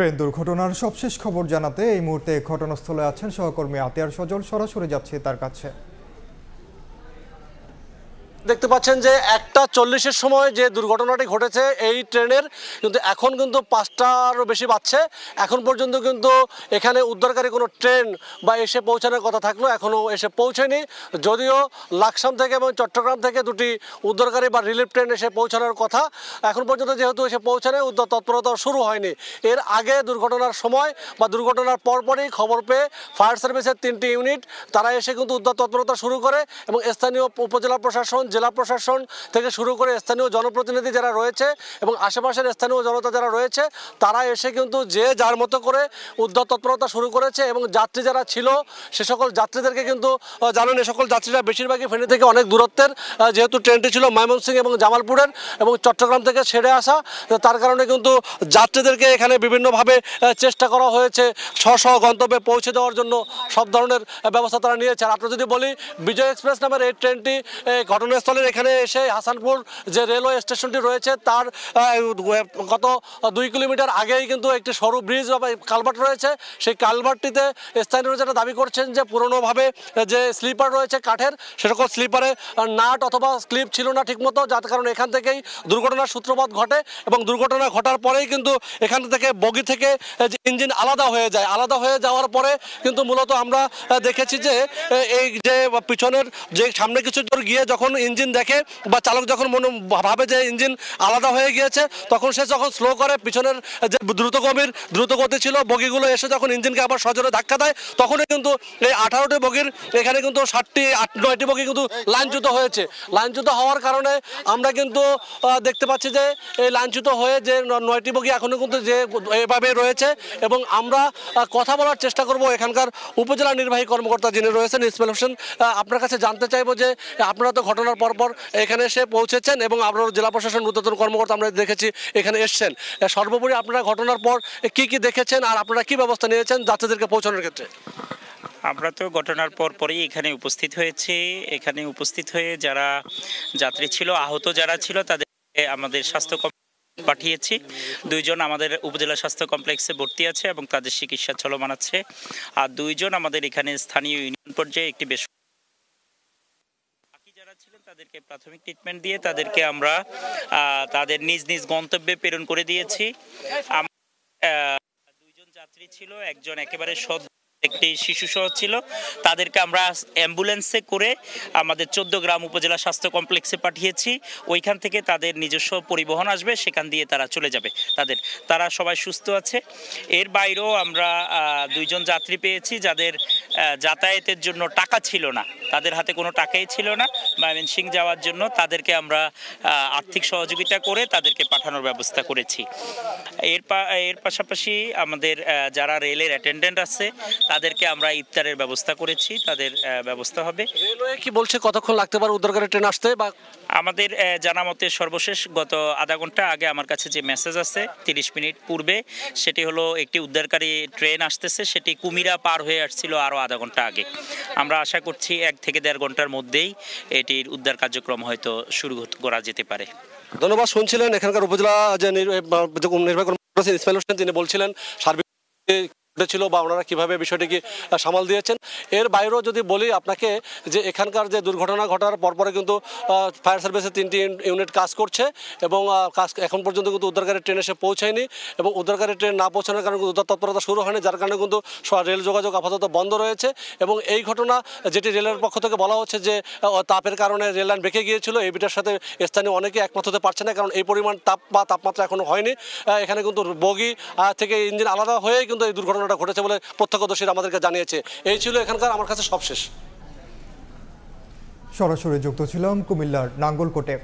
Train দুর্ঘটনার সবশেষ খবর জানাতে এই মুহূর্তে ঘটনাস্থলে আছেন সহকর্মী আতিয়ার সজল। সরাসরি যাচ্ছে তার কাছে। দেখতে পাচ্ছেন যে একটা চল্লিশের সময় যে দুর্ঘটনাটি ঘটেছে এই ট্রেনের, কিন্তু এখন কিন্তু পাঁচটারও বেশি বাজছে। এখন পর্যন্ত কিন্তু এখানে উদ্ধারকারী কোনো ট্রেন বা এসে পৌঁছানোর কথা থাকলেও এখনও এসে পৌঁছেনি। যদিও লাকসাম থেকে এবং চট্টগ্রাম থেকে দুটি উদ্ধারকারী বা রিলিফ ট্রেন এসে পৌঁছানোর কথা, এখন পর্যন্ত যেহেতু এসে পৌঁছানে উদ্ধার তৎপরতা শুরু হয়নি। এর আগে দুর্ঘটনার সময় বা দুর্ঘটনার পরপরই খবর পেয়ে ফায়ার সার্ভিসের তিনটি ইউনিট, তারা এসে কিন্তু উদ্ধার তৎপরতা শুরু করে এবং স্থানীয় উপজেলা প্রশাসন জেলা প্রশাসন থেকে শুরু করে স্থানীয় জনপ্রতিনিধি যারা রয়েছে এবং আশেপাশের স্থানীয় জনতা যারা রয়েছে তারা এসে কিন্তু যে যার মতো করে উদ্ধার তৎপরতা শুরু করেছে এবং যাত্রী যারা ছিল সে সকল যাত্রীদেরকে কিন্তু জানেন এ সকল যাত্রীরা বেশিরভাগই ফেনী থেকে অনেক দূরত্বের যেহেতু ট্রেনটি ছিল ময়মনসিংহ এবং জামালপুরের এবং চট্টগ্রাম থেকে ছেড়ে আসা তার কারণে কিন্তু যাত্রীদেরকে এখানে বিভিন্নভাবে চেষ্টা করা হয়েছে স্ব স্ব গন্তব্যে পৌঁছে দেওয়ার জন্য সব ধরনের ব্যবস্থা তারা নিয়েছে। আর আপনার যদি বলি বিজয় এক্সপ্রেস নামের এই ট্রেনটি আহ, ঘটনাস্থলের এখানে এসে হাসানপুর যে রেলওয়ে স্টেশনটি রয়েছে, তার গত দুই কিলোমিটার আগেই কিন্তু একটি সরু ব্রিজ বা কালভার্ট রয়েছে। সেই কালভার্টটিতে স্থানীয়রা যেটা দাবি করছেন যে পুরনোভাবে যে স্লিপার রয়েছে কাঠের সেরকম স্লিপারে নাট অথবা স্লিপ ছিল না ঠিকমতো, যার কারণে এখান থেকেই দুর্ঘটনার সূত্রপাত ঘটে এবং দুর্ঘটনা ঘটার পরেই কিন্তু এখান থেকে বগি থেকে যে ইঞ্জিন আলাদা হয়ে যায়। আলাদা হয়ে যাওয়ার পরে কিন্তু মূলত আমরা দেখেছি যে এই যে পিছনের যে সামনে কিছু দূর গিয়ে যখন ইঞ্জিন দেখে বা চালক যখন মনে ভাবে যে ইঞ্জিন আলাদা হয়ে গিয়েছে, তখন সে যখন স্লো করে, পিছনের যে দ্রুতগতির দ্রুতগতি ছিল, বগিগুলো এসে যখন ইঞ্জিনকে আবার সজোরে ধাক্কা দেয়, তখনই কিন্তু এই আঠারোটি বগির, এখানে কিন্তু ষাটটি, আট, নয়টি বগি কিন্তু লাইনচ্যুত হয়েছে। লাইনচ্যুত হওয়ার কারণে আমরা কিন্তু দেখতে পাচ্ছি যে এই লাইনচ্যুত হয়ে যে নয়টি বগি এখনও কিন্তু যে এভাবে রয়েছে এবং আমরা কথা বলার চেষ্টা করব এখানকার উপজেলা নির্বাহী কর্মকর্তা যিনি রয়েছেন, ইসমাইল হোসেন আপনার কাছে জানতে চাইব যে আপনারা তো ঘটনার পরপর এখানে এসে পৌঁছেছেন এবং আপনার জেলা প্রশাসন উদ্যোতন কর্মকর্তা আমরা দেখেছি এখানে এসছেন। সর্বোপরি আপনারা ঘটনার পর কি কি দেখেছেন আর আপনারা কি ব্যবস্থা নিয়েছেন যাত্রীদেরকে পৌঁছানোর ক্ষেত্রে? আমরা তো ঘটনার পর পরই এখানে উপস্থিত হয়েছি। এখানে উপস্থিত হয়ে যারা যাত্রী ছিল, আহত যারা ছিল, তাদেরকে আমাদের স্বাস্থ্য পাঠিয়েছি। দুইজন আমাদের উপজেলা স্বাস্থ্য কমপ্লেক্সে ভর্তি আছে এবং তাদের চিকিৎসা চলমান আছে। আর দুইজন আমাদের এখানে স্থানীয় ইউনিয়ন পর্যায়ে একটি বেশ তাদেরকে প্রাথমিক ট্রিটমেন্ট দিয়ে তাদেরকে আমরা তাদের নিজ নিজ গন্তব্যে প্রেরণ করে দিয়েছি। দুইজন যাত্রী ছিল, একজন একেবারে সদ একটি শিশু সহ ছিল। তাদেরকে আমরা অ্যাম্বুলেন্সে করে আমাদের চোদ্দ গ্রাম উপজেলা স্বাস্থ্য কমপ্লেক্সে পাঠিয়েছি। ওইখান থেকে তাদের নিজস্ব পরিবহন আসবে, সেখান দিয়ে তারা চলে যাবে। তাদের, তারা সবাই সুস্থ আছে। এর বাইরেও আমরা দুইজন যাত্রী পেয়েছি যাদের যাতায়াতের জন্য টাকা ছিল না। তাদের হাতে কোনো টাকাই ছিল না। ময়মনসিং যাওয়ার জন্য তাদেরকে আমরা আর্থিক সহযোগিতা করে তাদেরকে পাঠানোর ব্যবস্থা করেছি। এর এর পাশাপাশি আমাদের যারা রেলের অ্যাটেন্ডেন্ট আছে তাদেরকে আমরা ইফতারের ব্যবস্থা করেছি তাদের ব্যবস্থা হবে। রেলওয়ে কি বলছে কতক্ষণ লাগতে পারে উদ্ধারকারী ট্রেন আসতে বা আমাদের জানা মতে সর্বশেষ গত আধা ঘণ্টা আগে আমার কাছে যে মেসেজ আছে তিরিশ মিনিট পূর্বে সেটি হলো একটি উদ্ধারকারী ট্রেন আসতেছে সেটি কুমিরা পার হয়ে আসছিল আরও আধা ঘণ্টা আগে। আমরা আশা করছি এক থেকে দেড় ঘণ্টার মধ্যেই এটির উদ্ধার কার্যক্রম হয়তো শুরু করা যেতে পারে। ধন্যবাদ শুনছিলেন এখানকার উপজেলা যে নির- বা নির্বাহী কর্মকর্তা ইসমাইল হোসেন তিনি বলছিলেন সার্বিক ছিল বা ওনারা কীভাবে বিষয়টিকে সামাল দিয়েছেন। এর বাইরেও যদি বলি আপনাকে যে এখানকার যে দুর্ঘটনা ঘটার পরপরে কিন্তু ফায়ার সার্ভিসের তিনটি ইউনিট কাজ করছে এবং কাজ এখন পর্যন্ত কিন্তু উদ্ধারকারী ট্রেন এসে পৌঁছায়নি এবং উদ্ধারকারী ট্রেন না পৌঁছানোর কারণে উদ্ধার তৎপরতা শুরু হয়নি, যার কারণে কিন্তু রেল যোগাযোগ আপাতত বন্ধ রয়েছে এবং এই ঘটনা যেটি রেলের পক্ষ থেকে বলা হচ্ছে যে তাপের কারণে রেল লাইন বেঁকে গিয়েছিল, এই বিটার সাথে স্থানীয় অনেকে একমত হতে পারছে না কারণ এই পরিমাণ তাপ বা তাপমাত্রা এখনও হয়নি। এখানে কিন্তু বগি থেকে ইঞ্জিন আলাদা হয়েই কিন্তু এই দুর্ঘটনাটা ঘটেছে বলে প্রত্যক্ষদর্শীরা আমাদেরকে জানিয়েছে। এই ছিল এখানকার আমার কাছে সবশেষ। সরাসরি যুক্ত ছিলাম কুমিল্লার নাঙ্গলকোটে।